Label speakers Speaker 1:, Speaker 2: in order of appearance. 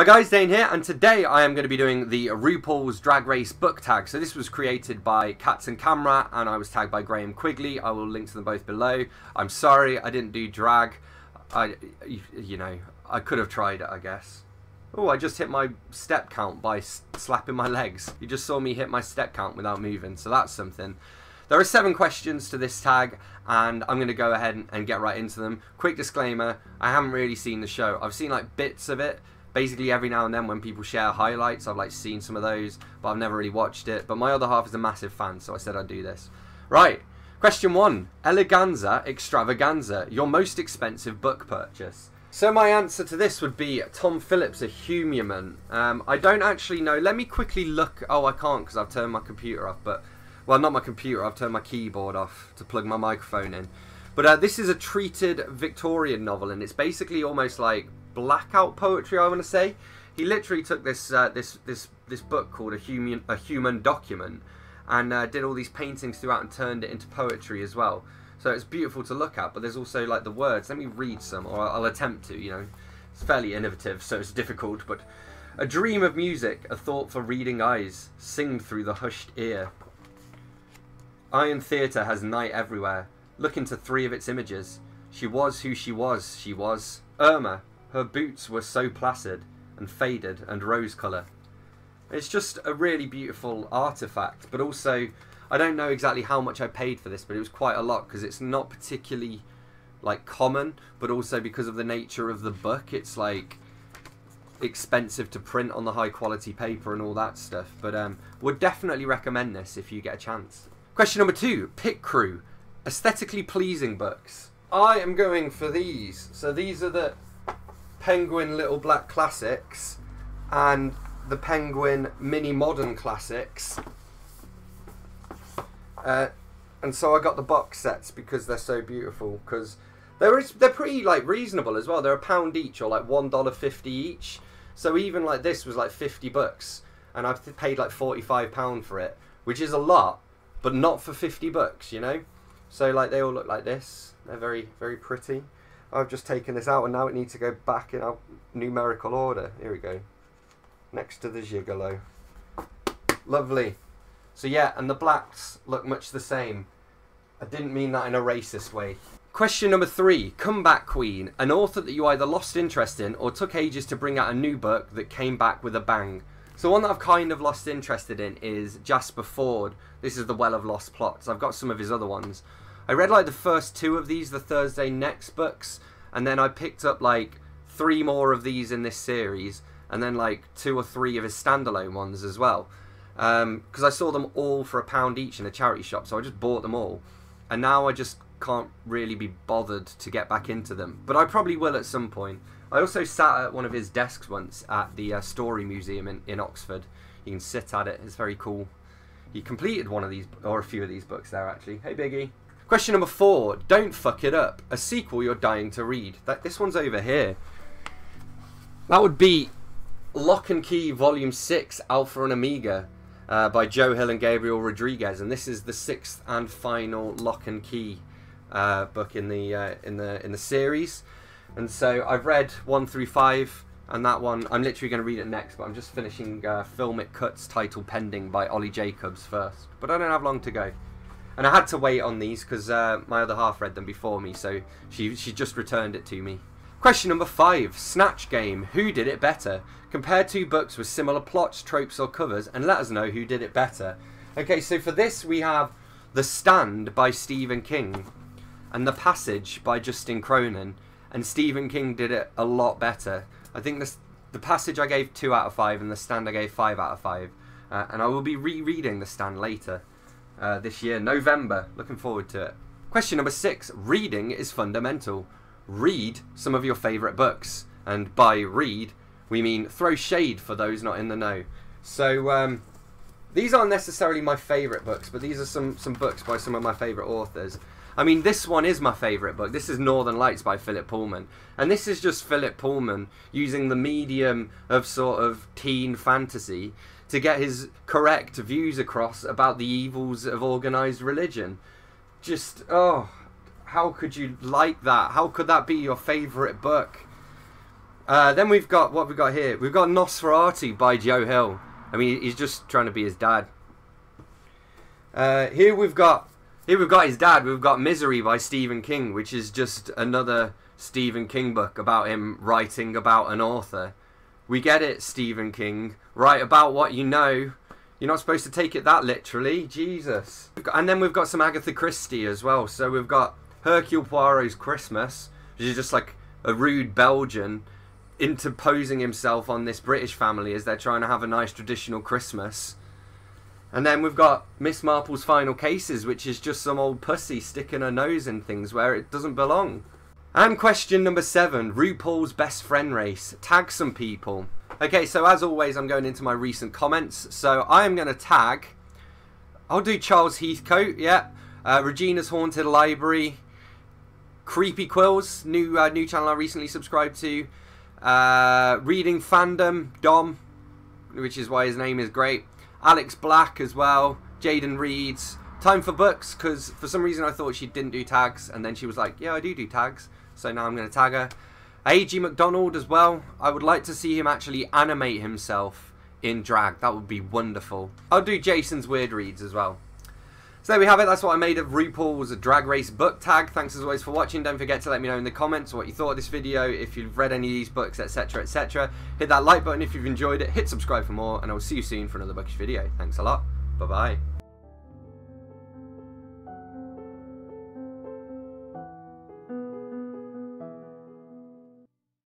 Speaker 1: Hi guys, Dane here, and today I am going to be doing the RuPaul's Drag Race book tag. So this was created by Cats and Camera, and I was tagged by Graham Quigley. I will link to them both below. I'm sorry I didn't do drag. I, you know, I could have tried it, I guess. Oh, I just hit my step count by slapping my legs. You just saw me hit my step count without moving, so that's something. There are seven questions to this tag, and I'm going to go ahead and get right into them. Quick disclaimer, I haven't really seen the show. I've seen like bits of it, basically every now and then when people share highlights I've like seen some of those but I've never really watched it. But my other half is a massive fan so I said I'd do this. Right question one. Eleganza extravaganza your most expensive book purchase. So my answer to this would be Tom Phillips a Humument um, I don't actually know. Let me quickly look. Oh I can't because I've turned my computer off but well not my computer I've turned my keyboard off to plug my microphone in. But uh, this is a treated Victorian novel and it's basically almost like blackout poetry. I want to say he literally took this uh, this this this book called a human a human document and uh, did all these paintings throughout and turned it into poetry as well. So it's beautiful to look at, but there's also like the words. Let me read some, or I'll attempt to. You know, it's fairly innovative, so it's difficult. But a dream of music, a thought for reading eyes, sing through the hushed ear. Iron Theatre has night everywhere. Look into three of its images. She was who she was. She was Irma, her boots were so placid and faded and rose colour. It's just a really beautiful artifact, but also I don't know exactly how much I paid for this, but it was quite a lot because it's not particularly like common, but also because of the nature of the book, it's like expensive to print on the high quality paper and all that stuff. But um, would definitely recommend this if you get a chance. Question number two: Pit Crew, aesthetically pleasing books. I am going for these. So these are the Penguin Little Black Classics and the Penguin Mini Modern Classics. Uh, and so I got the box sets because they're so beautiful. Because they're they're pretty like reasonable as well. They're a pound each or like one dollar fifty each. So even like this was like fifty bucks, and I've paid like forty five pound for it, which is a lot, but not for fifty bucks, you know. So like they all look like this. They're very very pretty. I've just taken this out and now it needs to go back in our numerical order. Here we go. Next to the Gigolo. Lovely. So yeah, and the blacks look much the same. I didn't mean that in a racist way. Question number three, Comeback Queen, an author that you either lost interest in or took ages to bring out a new book that came back with a bang. So one that I've kind of lost interest in is Jasper Fforde. This is the Well of Lost Plots. I've got some of his other ones. I read like the first two of these, the Thursday Next books, and then I picked up like three more of these in this series, and then like two or three of his standalone ones as well. Because um, I saw them all for a pound each in a charity shop, so I just bought them all. And now I just can't really be bothered to get back into them. But I probably will at some point. I also sat at one of his desks once at the uh, Story Museum in, in Oxford. You can sit at it, it's very cool. He completed one of these, or a few of these books there actually. Hey Biggie. Question number four, Don't Fuck It Up, a sequel you're dying to read. That This one's over here. That would be Locke and Key Volume 6, Alpha and Omega, uh, by Joe Hill and Gabriel Rodriguez. And this is the sixth and final Locke and Key uh, book in the, uh, in, the, in the series. And so I've read one through five, and that one, I'm literally going to read it next, but I'm just finishing uh, Filmic Cuts title pending by Oli Jacobs first. But I don't have long to go. And I had to wait on these because uh, my other half read them before me, so she, she just returned it to me. Question number five Snatch Game. Who did it better? Compare two books with similar plots, tropes, or covers, and let us know who did it better. Okay, so for this we have The Stand by Stephen King and The Passage by Justin Cronin, and Stephen King did it a lot better. I think this, The Passage I gave 2 out of 5, and The Stand I gave 5 out of 5. Uh, and I will be rereading The Stand later uh, this year, November. Looking forward to it. Question number six Reading is fundamental. Read some of your favourite books. And by read, we mean throw shade for those not in the know. So, um, these aren't necessarily my favourite books, but these are some, some books by some of my favourite authors. I mean, this one is my favourite book. This is Northern Lights by Philip Pullman. And this is just Philip Pullman using the medium of sort of teen fantasy to get his correct views across about the evils of organized religion. Just, oh, how could you like that? How could that be your favorite book? Uh, then we've got what we've got here. We've got Nosferatu by Joe Hill. I mean, he's just trying to be his dad. Uh, here we've got here we've got his dad. We've got Misery by Stephen King, which is just another Stephen King book about him writing about an author. We get it, Stephen King. Write about what you know. You're not supposed to take it that literally. Jesus. And then we've got some Agatha Christie as well. So we've got Hercule Poirot's Christmas, which is just like a rude Belgian interposing himself on this British family as they're trying to have a nice traditional Christmas. And then we've got Miss Marple's Final Cases, which is just some old pussy sticking her nose in things where it doesn't belong. And question number seven RuPaul's best friend race. Tag some people. Okay, so as always, I'm going into my recent comments. So I am going to tag. I'll do Charles Heathcote, yeah. Uh, Regina's Haunted Library. Creepy Quills, new uh, new channel I recently subscribed to. Uh, Reading Fandom, Dom, which is why his name is great. Alex Black as well. Jayden Reads. Time for books, because for some reason I thought she didn't do tags, and then she was like, yeah, I do do tags. So now I'm going to tag her. A.G. MacDonald as well. I would like to see him actually animate himself in drag. That would be wonderful. I'll do Jason's Weird Reads as well. So there we have it. That's what I made of RuPaul's Drag Race book tag. Thanks as always for watching. Don't forget to let me know in the comments what you thought of this video, if you've read any of these books, etc, etc. Hit that like button if you've enjoyed it. Hit subscribe for more, and I will see you soon for another bookish video. Thanks a lot. Bye-bye.